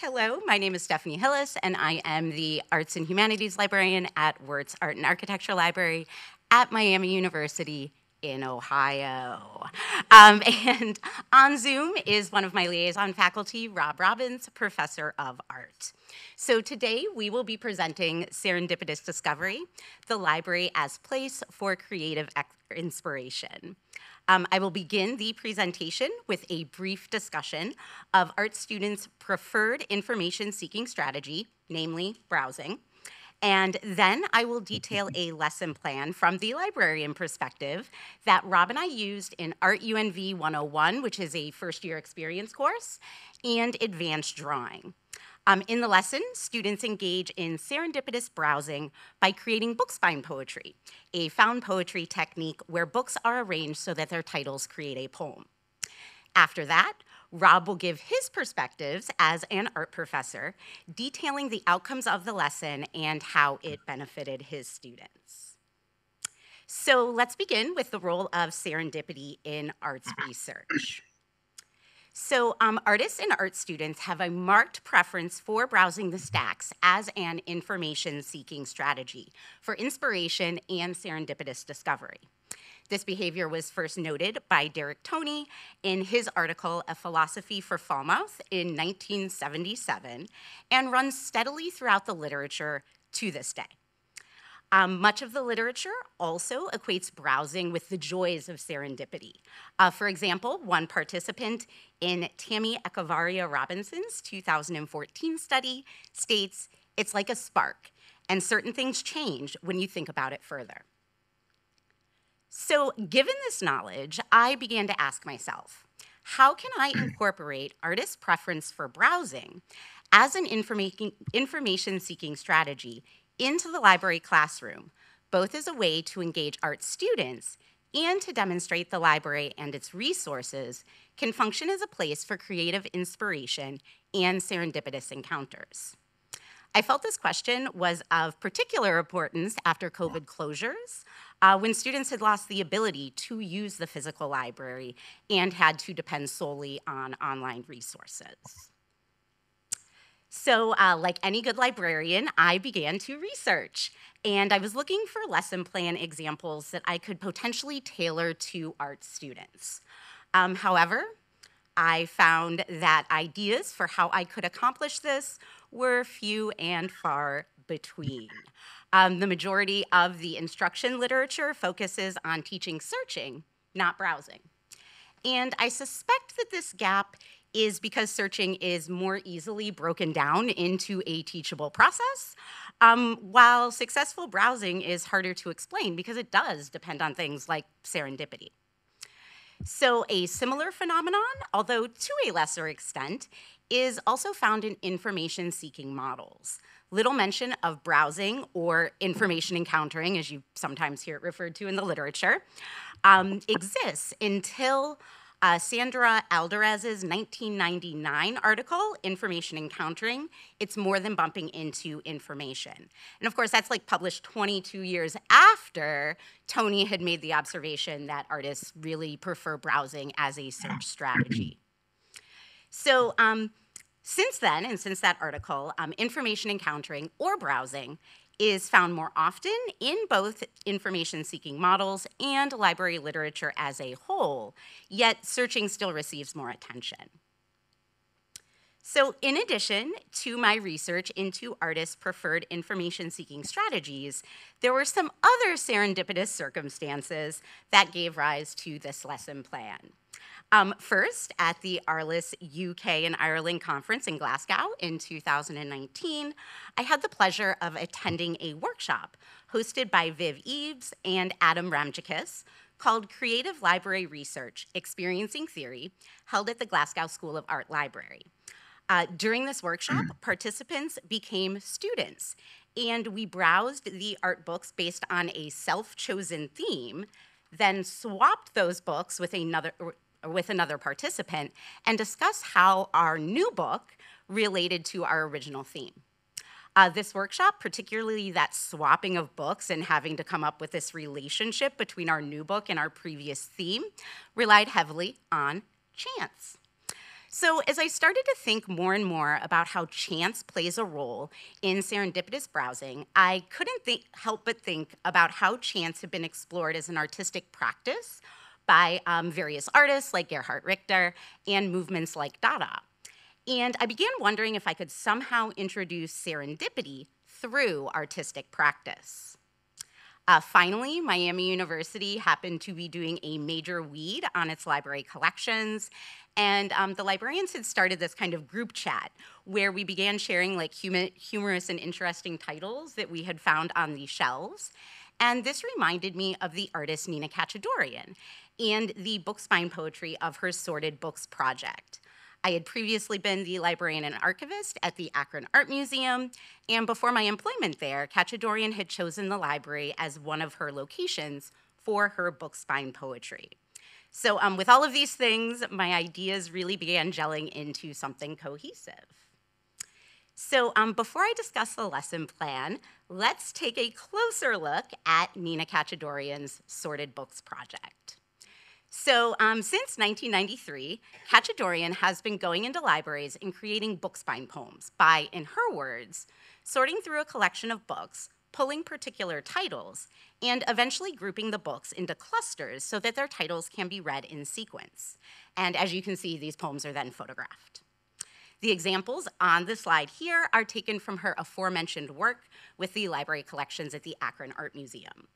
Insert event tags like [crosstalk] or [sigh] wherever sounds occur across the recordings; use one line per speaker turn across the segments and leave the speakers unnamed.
hello, my name is Stefanie Hilles, and I am the Arts and Humanities Librarian at Wertz Art and Architecture Library at Miami University in Ohio. Um, [laughs] and on Zoom is one of my liaison faculty, Rob Robbins, Professor of Art. So today we will be presenting Serendipitous Discovery, the library as place for creative inspiration. Um, I will begin the presentation with a brief discussion of art students' preferred information seeking strategy, namely browsing. And then I will detail a [laughs] lesson plan from the librarian perspective that Rob and I used in Art UNV 101, which is a first year experience course, and advanced drawing. Um, in the lesson, students engage in serendipitous browsing by creating book spine poetry, a found poetry technique where books are arranged so that their titles create a poem. After that, Rob will give his perspectives as an art professor, detailing the outcomes of the lesson and how it benefited his students. So let's begin with the role of serendipity in arts research. So um, artists and art students have a marked preference for browsing the stacks as an information-seeking strategy for inspiration and serendipitous discovery. This behavior was first noted by Derek Toyne in his article, A Philosophy for Falmouth in 1977, and runs steadily throughout the literature to this day. Um, much of the literature also equates browsing with the joys of serendipity. Uh, for example, one participant in Tammy Echavaria Robinson's 2014 study states, it's like a spark, and certain things change when you think about it further. So given this knowledge, I began to ask myself, how can I [clears throat] incorporate artists' preference for browsing as an information-seeking strategy into the library classroom, both as a way to engage art students and to demonstrate the library and its resources can function as a place for creative inspiration and serendipitous encounters. I felt this question was of particular importance after COVID closures, uh, when students had lost the ability to use the physical library and had to depend solely on online resources. So, uh, like any good librarian, I began to research. And I was looking for lesson plan examples that I could potentially tailor to art students. Um, however, I found that ideas for how I could accomplish this were few and far between. Um, the majority of the instruction literature focuses on teaching searching, not browsing. And I suspect that this gap is because searching is more easily broken down into a teachable process, um, while successful browsing is harder to explain because it does depend on things like serendipity. So a similar phenomenon, although to a lesser extent, is also found in information-seeking models. Little mention of browsing or information encountering, as you sometimes hear it referred to in the literature, um, exists until uh, Sandra Erdelez's 1999 article, Information Encountering, it's more than bumping into information. And of course, that's like published 22 years after Toyne had made the observation that artists really prefer browsing as a search strategy. So um, since then, and since that article, um, information encountering or browsing is found more often in both information-seeking models and library literature as a whole, yet searching still receives more attention. So in addition to my research into artists' preferred information-seeking strategies, there were some other serendipitous circumstances that gave rise to this lesson plan. Um, first, at the ARLIS UK and Ireland conference in Glasgow in 2019, I had the pleasure of attending a workshop hosted by Viv Eves and Adam Ramejkis called Creative Library Research, Experiencing Theory, held at the Glasgow School of Art Library. Uh, during this workshop, [clears throat] participants became students, and we browsed the art books based on a self-chosen theme, then swapped those books with another, with another participant and discuss how our new book related to our original theme. Uh, this workshop, particularly that swapping of books and having to come up with this relationship between our new book and our previous theme, relied heavily on chance. So, as I started to think more and more about how chance plays a role in serendipitous browsing, I couldn't help but think about how chance had been explored as an artistic practice by um, various artists like Gerhard Richter and movements like Dada. And I began wondering if I could somehow introduce serendipity through artistic practice. Uh, finally, Miami University happened to be doing a major weed on its library collections, and um, the librarians had started this kind of group chat where we began sharing like humorous and interesting titles that we had found on the shelves. And this reminded me of the artist Nina Katchadourian and the book spine poetry of her Sorted Books project. I had previously been the librarian and archivist at the Akron Art Museum, and before my employment there, Katchadourian had chosen the library as one of her locations for her book spine poetry. So, um, with all of these things, my ideas really began gelling into something cohesive. So, um, before I discuss the lesson plan, let's take a closer look at Nina Katchadourian's Sorted Books project. So, um, since 1993, Katchadourian has been going into libraries and creating book spine poems by, in her words, sorting through a collection of books, pulling particular titles, and eventually grouping the books into clusters so that their titles can be read in sequence. And as you can see, these poems are then photographed. The examples on the slide here are taken from her aforementioned work with the library collections at the Akron Art Museum.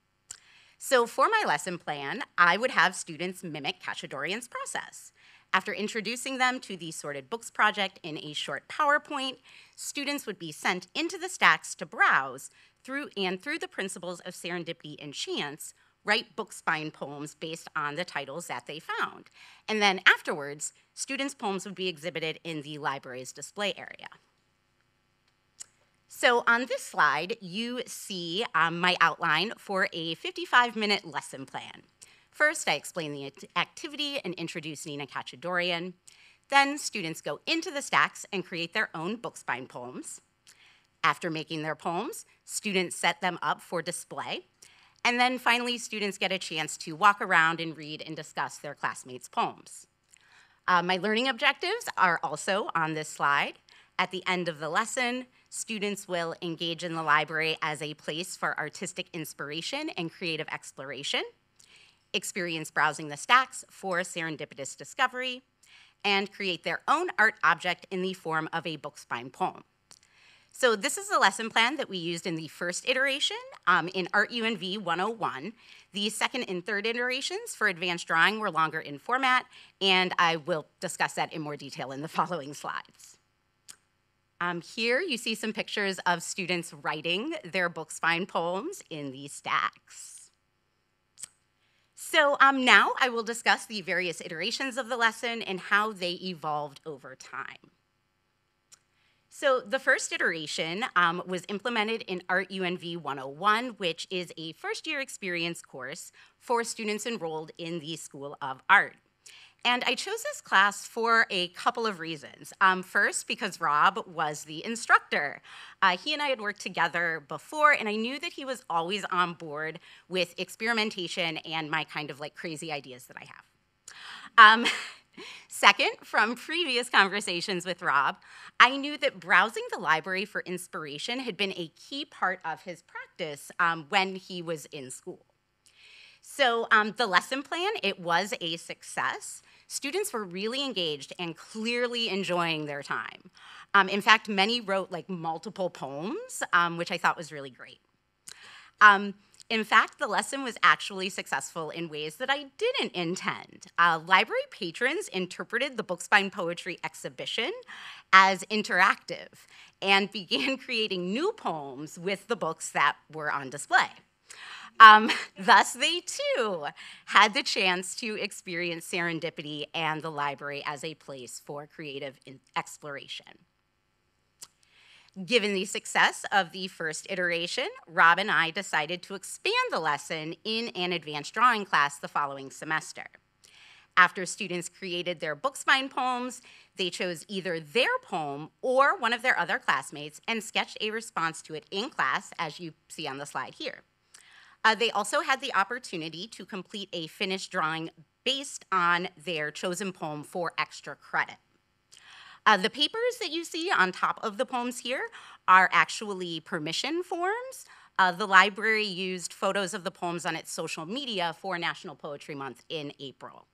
So for my lesson plan, I would have students mimic Katchadourian's process. After introducing them to the Sorted Books project in a short PowerPoint, students would be sent into the stacks to browse through and through the principles of serendipity and chance, write book spine poems based on the titles that they found. And then afterwards, students' poems would be exhibited in the library's display area. So on this slide, you see um, my outline for a 55-minute lesson plan. First, I explain the activity and introduce Nina Katchadourian. Then students go into the stacks and create their own book spine poems. After making their poems, students set them up for display. And then finally, students get a chance to walk around and read and discuss their classmates' poems. Uh, my learning objectives are also on this slide. At the end of the lesson, students will engage in the library as a place for artistic inspiration and creative exploration, experience browsing the stacks for serendipitous discovery, and create their own art object in the form of a book spine poem. So this is the lesson plan that we used in the first iteration um, in Art UNV 101. The second and third iterations for advanced drawing were longer in format, and I will discuss that in more detail in the [laughs] following slides. Um, here you see some pictures of students writing their book spine poems in these stacks. So um, now I will discuss the various iterations of the lesson and how they evolved over time. So the first iteration um, was implemented in Art UNV 101, which is a first year experience course for students enrolled in the School of Art. And I chose this class for a couple of reasons. Um, first, because Rob was the instructor. Uh, he and I had worked together before, and I knew that he was always on board with experimentation and my kind of like crazy ideas that I have. Um, [laughs] second, from previous conversations with Rob, I knew that browsing the library for inspiration had been a key part of his practice um, when he was in school. So um, the lesson plan, it was a success students were really engaged and clearly enjoying their time. Um, in fact, many wrote like multiple poems, um, which I thought was really great. Um, in fact, the lesson was actually successful in ways that I didn't intend. Uh, library patrons interpreted the book spine poetry exhibition as interactive and [laughs] began creating new poems with the books that were on display. Um, [laughs] thus, they too had the chance to experience serendipity and the library as a place for creative exploration. Given the success of the first iteration, Rob and I decided to expand the lesson in an advanced drawing class the following semester. After students created their book spine poems, they chose either their poem or one of their other classmates and sketched a response to it in class, as you see on the slide here. Uh, they also had the opportunity to complete a finished drawing based on their chosen poem for extra credit. Uh, the papers that you see on top of the poems here are actually permission forms. Uh, the library used photos of the poems on its social media for National Poetry Month in April.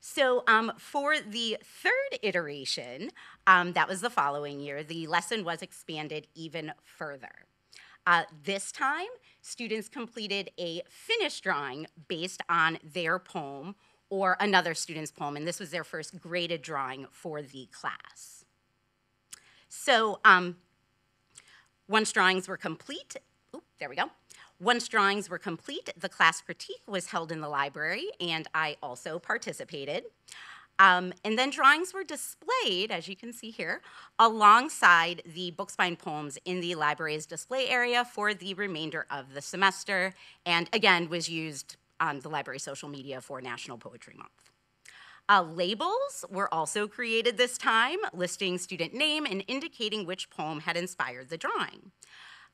So um, for the third iteration, um, that was the following year, the lesson was expanded even further. Uh, this time, students completed a finished drawing based on their poem or another student's poem, and this was their first graded drawing for the class. So um, once drawings were complete, there we go. Once drawings were complete, the class critique was held in the library, and I also participated. Um, and then drawings were displayed, as you can see here, alongside the Bookspine poems in the library's display area for the remainder of the semester, and again was used on the library social media for National Poetry Month. Uh, labels were also created this time, listing student name and indicating which poem had inspired the drawing.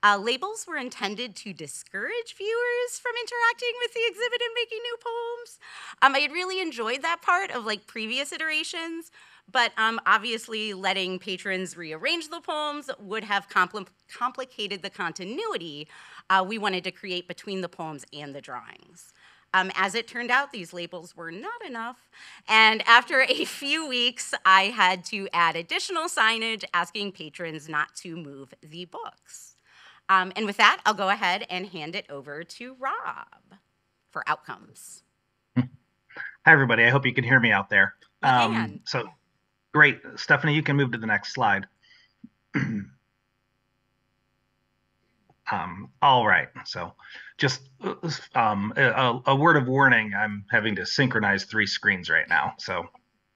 Uh, labels were intended to discourage viewers from interacting with the exhibit and making new poems. Um, I had really enjoyed that part of like previous iterations, but um, obviously letting patrons rearrange the poems would have compl complicated the continuity uh, we wanted to create between the poems and the drawings. Um, as it turned out, these labels were not enough. And after a [laughs] few weeks, I had to add additional signage asking patrons not to move the books. Um, and with that, I'll go ahead and hand it over to Rob for outcomes.
Hi, everybody. I hope you can hear me out there. Um, so great. Stefanie, you can move to the next slide. [clears throat] um, all right. So just um, a, a, word of warning, I'm having to synchronize three screens right now. So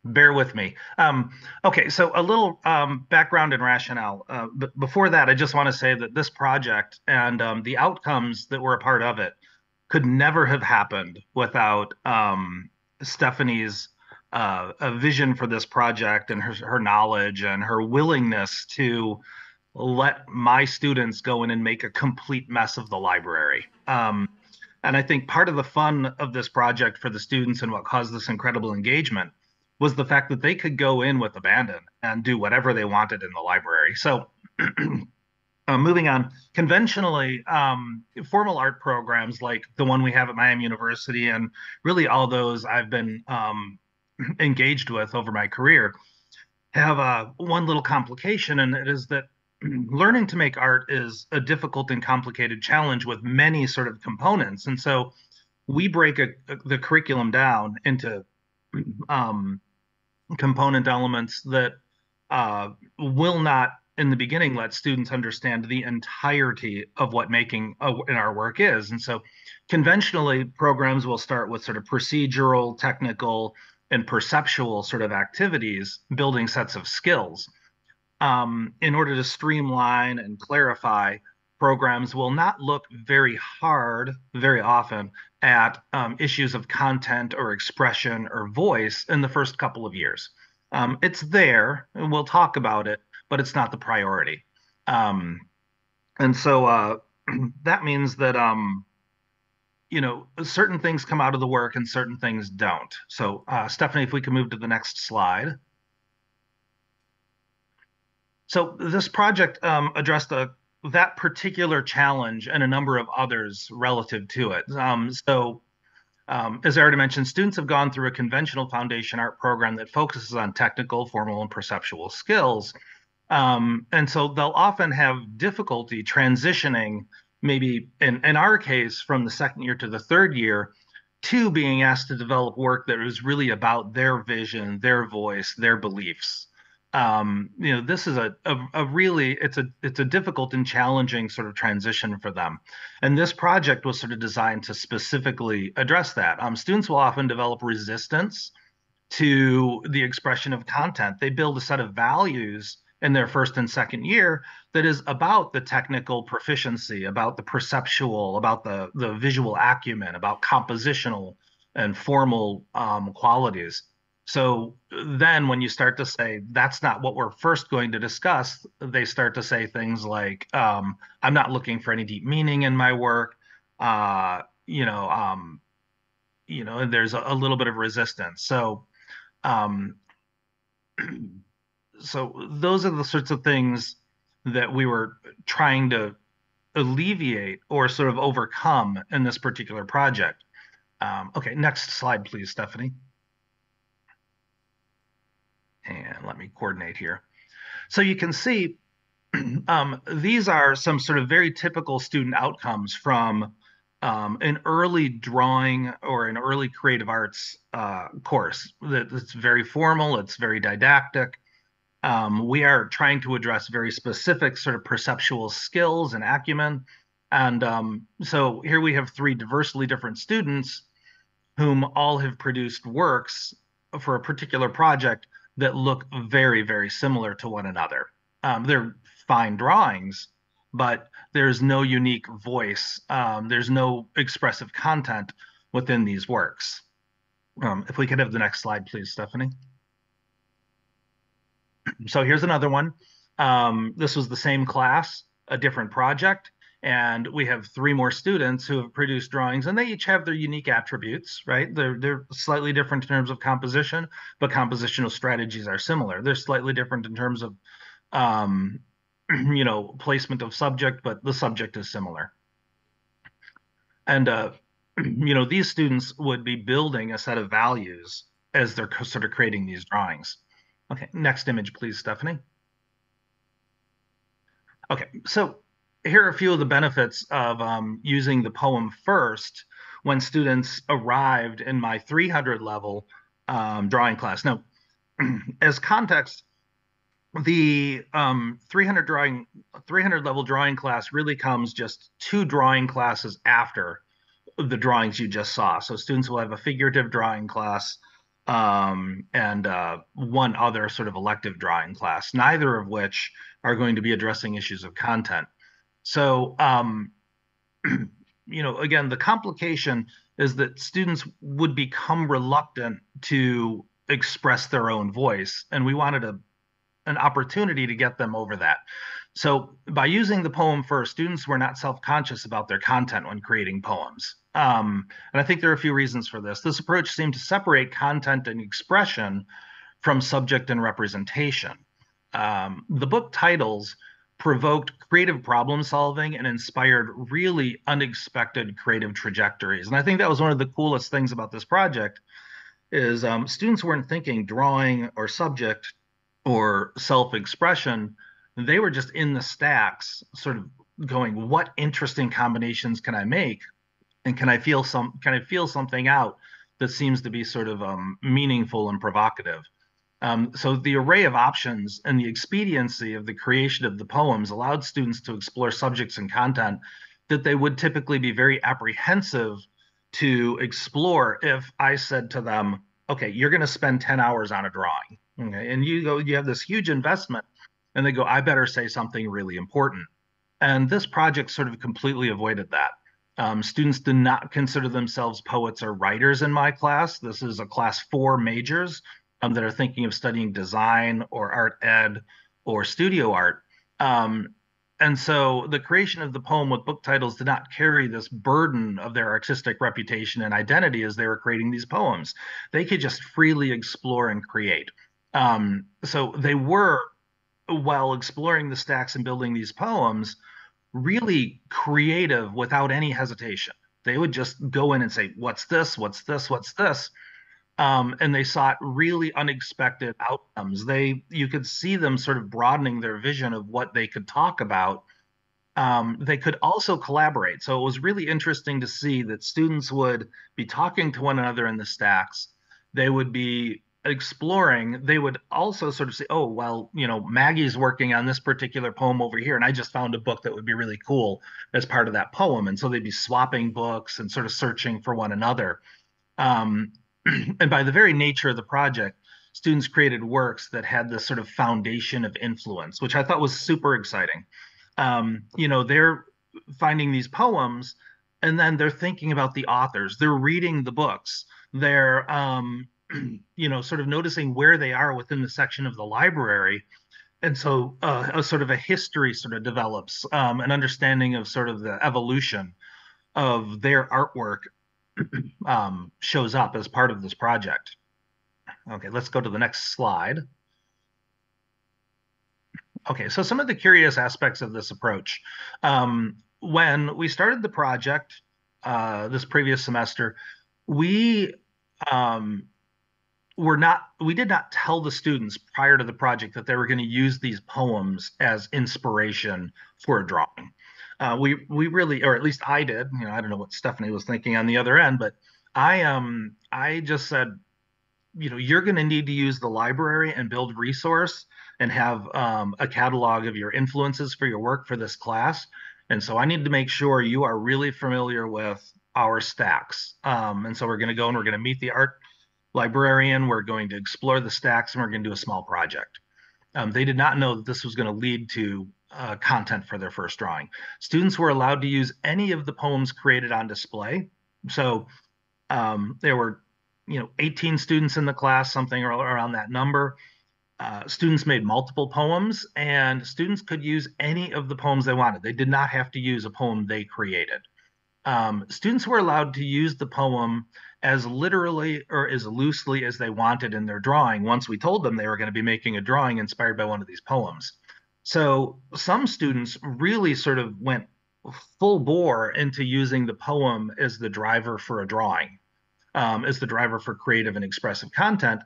bear with me. Um, okay, so a little um, background and rationale. Uh, but before that, I just want to say that this project and um, the outcomes that were a part of it could never have happened without um, Stefanie's uh, a vision for this project and her, her knowledge and her willingness to let my students go in and make a complete mess of the library. Um, and I think part of the fun of this project for the students and what caused this incredible engagement was the fact that they could go in with abandon and do whatever they wanted in the library. So, [clears throat] uh, moving on, conventionally, um, formal art programs like the one we have at Miami University, and really all those I've been um, [clears throat] engaged with over my career, have uh, one little complication, and it is that [clears throat] learning to make art is a difficult and complicated challenge with many sort of components. And so, we break a, a, the curriculum down into um, component elements that uh, will not in the beginning let students understand the entirety of what making a, in our work is. And so conventionally programs will start with sort of procedural technical and perceptual sort of activities building sets of skills. Um, in order to streamline and clarify programs will not look very hard very often at um, issues of content or expression or voice in the first couple of years. Um, it's there, and we'll talk about it, but it's not the priority. Um, and so uh, [clears throat] that means that um, you know certain things come out of the work and certain things don't. So uh, Stefanie, if we can move to the next slide. So this project um, addressed a that particular challenge and a number of others relative to it. Um, so, um, as I already mentioned, students have gone through a conventional foundation art program that focuses on technical, formal, and perceptual skills. Um, and so they'll often have difficulty transitioning, maybe in, in our case, from the second year to the third year, to being asked to develop work that is really about their vision, their voice, their beliefs um, you know, this is a, a, a really it's a it's a difficult and challenging sort of transition for them. And this project was sort of designed to specifically address that. Um, students will often develop resistance to the expression of content. They build a set of values in their first and second year that is about the technical proficiency, about the perceptual, about the the visual acumen, about compositional and formal um, qualities. So then when you start to say that's not what we're first going to discuss, they start to say things like, um, I'm not looking for any deep meaning in my work. Uh, you know, um, you know, there's a, a, little bit of resistance. So um, [clears throat] so those are the sorts of things that we were trying to alleviate or sort of overcome in this particular project. Um, okay, next slide, please, Stefanie. And let me coordinate here. So you can see [clears throat] um, these are some sort of very typical student outcomes from um, an early drawing or an early creative arts uh, course. That it's very formal, it's very didactic. Um, we are trying to address very specific sort of perceptual skills and acumen. And um, so here we have three diversely different students whom all have produced works for a particular project that look very, very similar to one another. Um, they're fine drawings, but there's no unique voice. Um, there's no expressive content within these works. Um, if we could have the next slide, please, Stefanie. So here's another one. Um, this was the same class, a different project, and we have three more students who have produced drawings, and they each have their unique attributes, right? They're they're slightly different in terms of composition, but compositional strategies are similar. They're slightly different in terms of um, [clears throat] you know, placement of subject, but the subject is similar. And, uh, [clears throat] you know, these students would be building a set of values as they're sort of creating these drawings. Okay, next image, please, Stefanie. Okay, so here are a few of the benefits of um, using the poem first when students arrived in my 300 level um, drawing class. Now, [clears throat] as context, the um, 300 drawing 300 level drawing class really comes just two drawing classes after the drawings you just saw so students will have a figurative drawing class um, and uh, one other sort of elective drawing class neither of which are going to be addressing issues of content so um, [clears throat] you know again the complication is that students would become reluctant to express their own voice and we wanted to an opportunity to get them over that. So by using the poem first, students were not self-conscious about their content when creating poems. Um, and I think there are a few reasons for this. This approach seemed to separate content and expression from subject and representation. Um, the book titles provoked creative problem solving and inspired really unexpected creative trajectories. And I think that was one of the coolest things about this project is um, students weren't thinking drawing or subject or self-expression, they were just in the stacks, sort of going, what interesting combinations can I make? And can I feel some can I feel something out that seems to be sort of um, meaningful and provocative? Um, so the array of options and the expediency of the creation of the poems allowed students to explore subjects and content that they would typically be very apprehensive to explore if I said to them, okay, you're going to spend 10 hours on a drawing. Okay. And you go, you have this huge investment, and they go, I better say something really important. And this project sort of completely avoided that. Um, students do not consider themselves poets or writers in my class. This is a class four majors um, that are thinking of studying design or art ed or studio art. Um, and so the creation of the poem with book titles did not carry this burden of their artistic reputation and identity as they were creating these poems. They could just freely explore and create. Um, so they were, while exploring the stacks and building these poems, really creative without any hesitation. They would just go in and say, What's this? What's this? What's this? Um, and they sought really unexpected outcomes. They you could see them sort of broadening their vision of what they could talk about. Um, they could also collaborate. So it was really interesting to see that students would be talking to one another in the stacks. They would be exploring, they would also sort of say, oh, well, you know, Maggie's working on this particular poem over here, and I just found a book that would be really cool as part of that poem. And so they'd be swapping books and sort of searching for one another. Um, [clears throat] and by the very nature of the project, students created works that had this sort of foundation of influence, which I thought was super exciting. Um, you know, they're finding these poems and then they're thinking about the authors, they're reading the books, they're um, [clears throat] you know, sort of noticing where they are within the section of the library. And so uh, a sort of a history sort of develops, um, an understanding of sort of the evolution of their artwork [clears throat] um, shows up as part of this project. Okay, let's go to the next slide. Okay, so some of the curious aspects of this approach. Um, when we started the project uh, this previous semester, we um, were not we did not tell the students prior to the project that they were going to use these poems as inspiration for a drawing. Uh, we we really, or at least I did. You know, I don't know what Stefanie was thinking on the other end, but I um I just said, you know, you're going to need to use the library and build resource and have um, a catalog of your influences for your work for this class. And so I need to make sure you are really familiar with our stacks. Um, and so we're going to go and we're going to meet the art librarian. We're going to explore the stacks and we're going to do a small project. Um, they did not know that this was going to lead to uh, content for their first drawing. Students were allowed to use any of the poems created on display. So um, there were, you know, 18 students in the class, something around that number. Uh, students made multiple poems, and students could use any of the poems they wanted. They did not have to use a poem they created. Um, students were allowed to use the poem as literally or as loosely as they wanted in their drawing once we told them they were going to be making a drawing inspired by one of these poems. So some students really sort of went full bore into using the poem as the driver for a drawing, um, as the driver for creative and expressive content.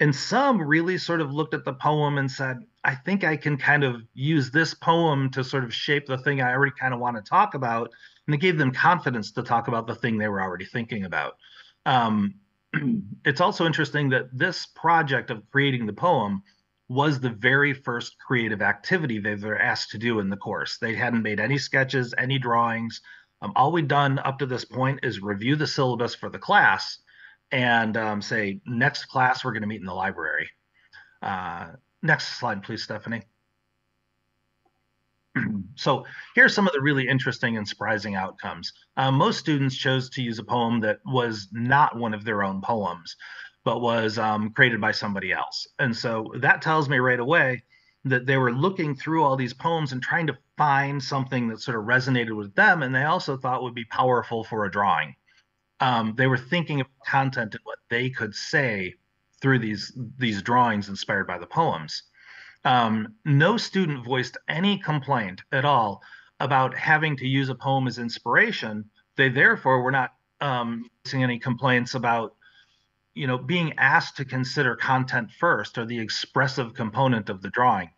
And some really sort of looked at the poem and said, I think I can kind of use this poem to sort of shape the thing I already kind of want to talk about. And it gave them confidence to talk about the thing they were already thinking about. Um, [clears throat] it's also interesting that this project of creating the poem was the very first creative activity they were asked to do in the course. They hadn't made any sketches, any drawings. Um, all we'd done up to this point is review the syllabus for the class and um, say, next class, we're going to meet in the library. Uh, next slide, please, Stefanie. [clears throat] so here's some of the really interesting and surprising outcomes. Uh, most students chose to use a poem that was not one of their own poems, but was um, created by somebody else. And so that tells me right away that they were looking through all these poems and trying to find something that sort of resonated with them and they also thought would be powerful for a drawing. Um, they were thinking of content and what they could say through these these drawings inspired by the poems. Um, no student voiced any complaint at all about having to use a poem as inspiration. They therefore were not um, any complaints about, you know, being asked to consider content first or the expressive component of the drawing.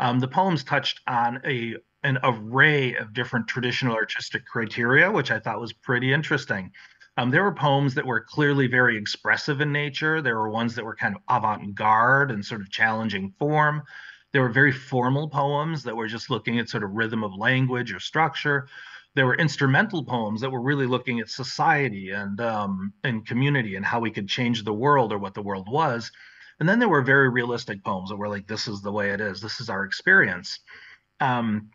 Um, the poems touched on a an array of different traditional artistic criteria, which I thought was pretty interesting. Um, there were poems that were clearly very expressive in nature. There were ones that were kind of avant garde and sort of challenging form. There were very formal poems that were just looking at sort of rhythm of language or structure. There were instrumental poems that were really looking at society and um, and community and how we could change the world or what the world was. And then there were very realistic poems that were like, "This is the way it is. This is our experience." Um,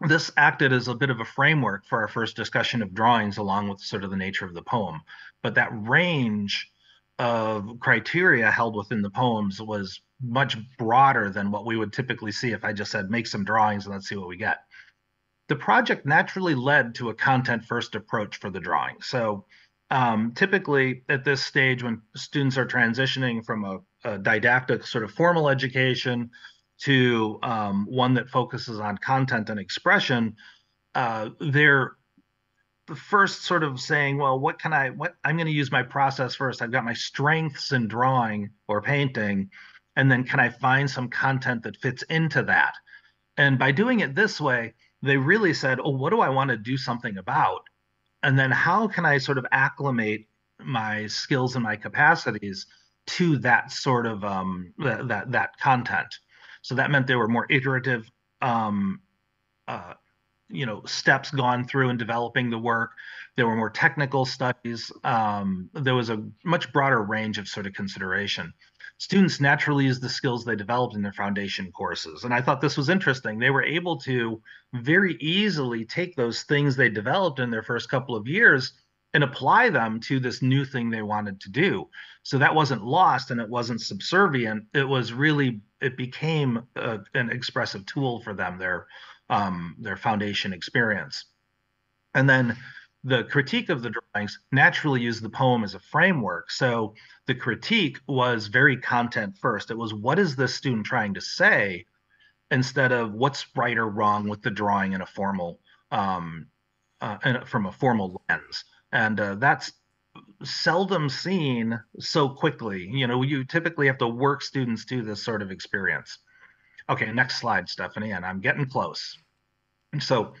this acted as a bit of a framework for our first discussion of drawings, along with sort of the nature of the poem. But that range of criteria held within the poems was much broader than what we would typically see if I just said, make some drawings and let's see what we get. The project naturally led to a content first approach for the drawing. So um, typically at this stage, when students are transitioning from a, a didactic sort of formal education to um, one that focuses on content and expression, uh, they're the first sort of saying, well, what can I, what I'm going to use my process first. I've got my strengths in drawing or painting, and then can I find some content that fits into that? And by doing it this way, they really said, oh, what do I want to do something about? And then how can I sort of acclimate my skills and my capacities to that sort of um, that, that that content? So that meant there were more iterative, um, uh, you know, steps gone through in developing the work. There were more technical studies. Um, there was a much broader range of sort of consideration. Students naturally use the skills they developed in their foundation courses. And I thought this was interesting. They were able to very easily take those things they developed in their first couple of years and apply them to this new thing they wanted to do. So that wasn't lost and it wasn't subservient. It was really it became a, an expressive tool for them their um, their foundation experience. And then the critique of the drawings naturally used the poem as a framework. So the critique was very content first. It was what is this student trying to say? instead of what's right or wrong with the drawing in a formal um, uh, from a formal lens. And uh, that's seldom seen so quickly. You know, you typically have to work students to this sort of experience. Okay, next slide, Stefanie, and I'm getting close. So,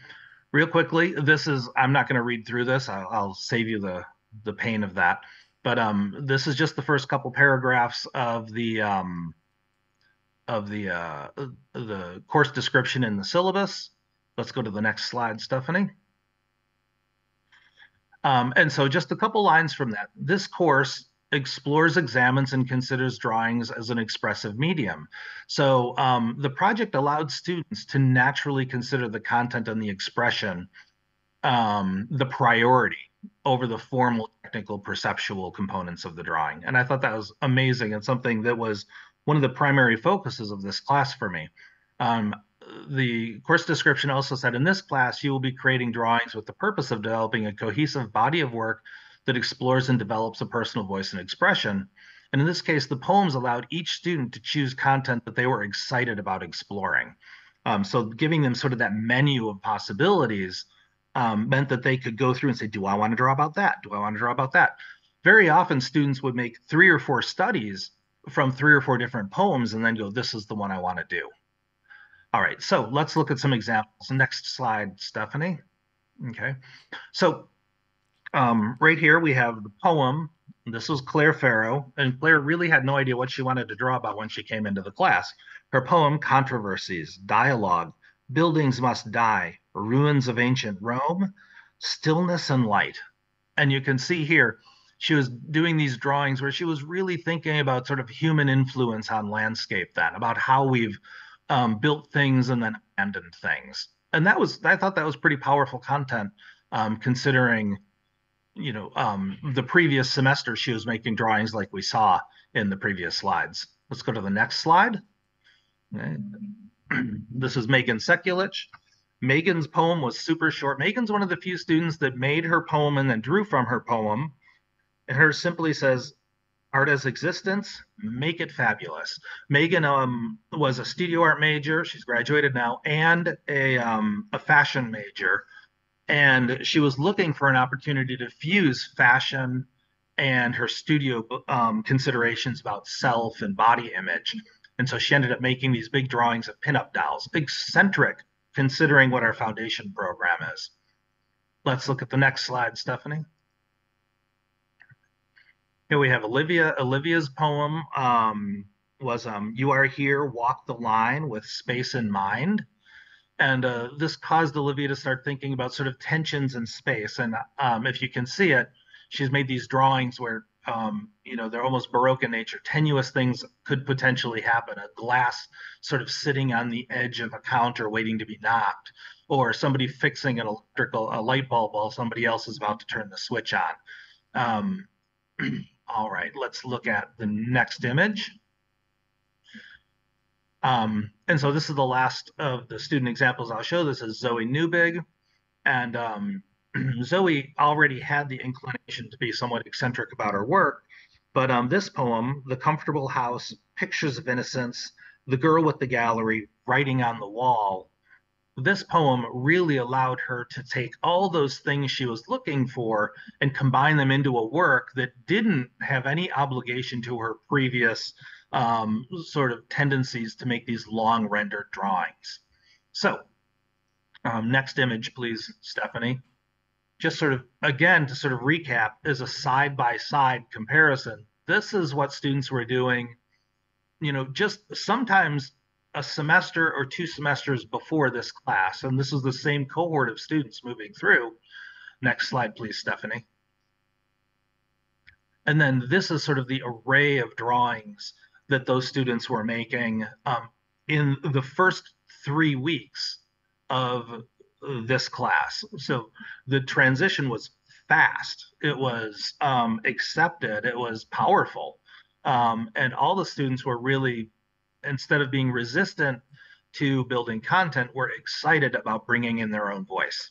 real quickly, this is I'm not going to read through this. I'll, I'll, save you the the pain of that. But um, this is just the first couple paragraphs of the um, of the uh, the course description in the syllabus. Let's go to the next slide, Stefanie. Um, and so just a couple lines from that. This course explores, examines, and considers drawings as an expressive medium. So um, the project allowed students to naturally consider the content and the expression um, the priority over the formal technical perceptual components of the drawing. And I thought that was amazing and something that was one of the primary focuses of this class for me. Um, the course description also said in this class, you will be creating drawings with the purpose of developing a cohesive body of work that explores and develops a personal voice and expression. And in this case, the poems allowed each student to choose content that they were excited about exploring. Um, so giving them sort of that menu of possibilities um, meant that they could go through and say, do I want to draw about that? Do I want to draw about that? Very often students would make three or four studies from three or four different poems and then go, this is the one I want to do. All right, so let's look at some examples. Next slide, Stefanie. Okay, so um, right here we have the poem. This was Claire Farrow, and Claire really had no idea what she wanted to draw about when she came into the class. Her poem, Controversies, Dialogue, Buildings Must Die, Ruins of Ancient Rome, Stillness and Light. And you can see here, she was doing these drawings where she was really thinking about sort of human influence on landscape then, about how we've um, built things and then abandoned things. And that was, I thought that was pretty powerful content, um, considering, you know, um, the previous semester she was making drawings like we saw in the previous slides. Let's go to the next slide. [clears throat] This is Megan Sekulich. Megan's poem was super short. Megan's one of the few students that made her poem and then drew from her poem. And hers simply says, art as existence, make it fabulous. Megan um, was a studio art major. She's graduated now, and a um, a fashion major. And she was looking for an opportunity to fuse fashion and her studio um, considerations about self and body image. And so she ended up making these big drawings of pinup dolls, eccentric, considering what our foundation program is. Let's look at the next slide, Stefanie. Here we have Olivia. Olivia's poem um, was um, You Are Here, Walk the Line with Space in Mind. And uh, this caused Olivia to start thinking about sort of tensions in space. And um, if you can see it, she's made these drawings where, um, you know, they're almost Baroque in nature. Tenuous things could potentially happen. A glass sort of sitting on the edge of a counter waiting to be knocked, or somebody fixing an electrical a light bulb while somebody else is about to turn the switch on. Um, [clears throat] All right, let's look at the next image. Um, and so this is the last of the student examples I'll show. This is Zoe Newbig. And um, [clears throat] Zoe already had the inclination to be somewhat eccentric about her work. But um, this poem, The Comfortable House, Pictures of Innocence, The Girl with the Gallery, Writing on the Wall, this poem really allowed her to take all those things she was looking for and combine them into a work that didn't have any obligation to her previous um, sort of tendencies to make these long rendered drawings. So, um, next image, please, Stefanie. Just sort of, again, to sort of recap, is a side by side comparison. This is what students were doing, you know, just sometimes a semester or two semesters before this class. And this is the same cohort of students moving through. Next slide, please, Stefanie. And then this is sort of the array of drawings that those students were making um, in the first three weeks of this class. So the transition was fast. It was um, accepted. It was powerful. Um, and all the students were really instead of being resistant to building content, we're excited about bringing in their own voice.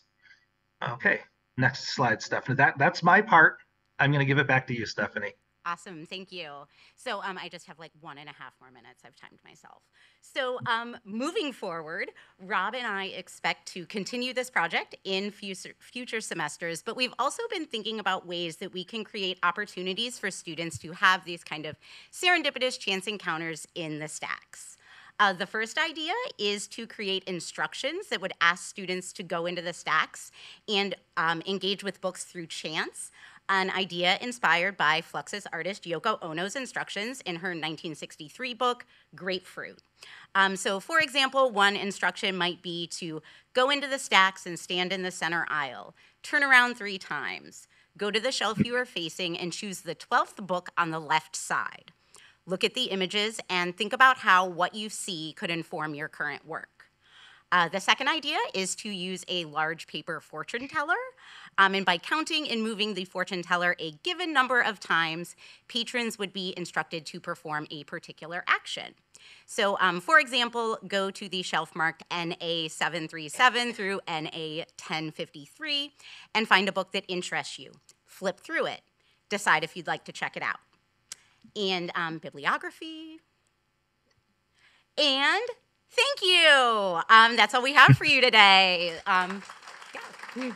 Okay, next slide, Stefanie. That that's my part. I'm going to give it back to you, Stefanie.
Awesome, thank you. So um, I just have like one and a half more minutes. I've timed myself. So um, moving forward, Rob and I expect to continue this project in future, future semesters, but we've also been thinking about ways that we can create opportunities for students to have these kind of serendipitous chance encounters in the stacks. Uh, the first idea is to create instructions that would ask students to go into the stacks and um, engage with books through chance an idea inspired by Fluxus artist Yoko Ono's instructions in her 1963 book, Grapefruit. Um, so, for example, one instruction might be to go into the stacks and stand in the center aisle, turn around three times, go to the shelf you are facing, and choose the 12th book on the left side. Look at the images and think about how what you see could inform your current work. Uh, the second idea is to use a large paper fortune teller. Um, and by counting and moving the fortune teller a given number of times, patrons would be instructed to perform a particular action. So, um, for example, go to the shelf marked NA737 through NA1053 and find a book that interests you. Flip through it. Decide if you'd like to check it out. And um, bibliography. And Thank you. Um, that's all we have for you today. Um, yeah.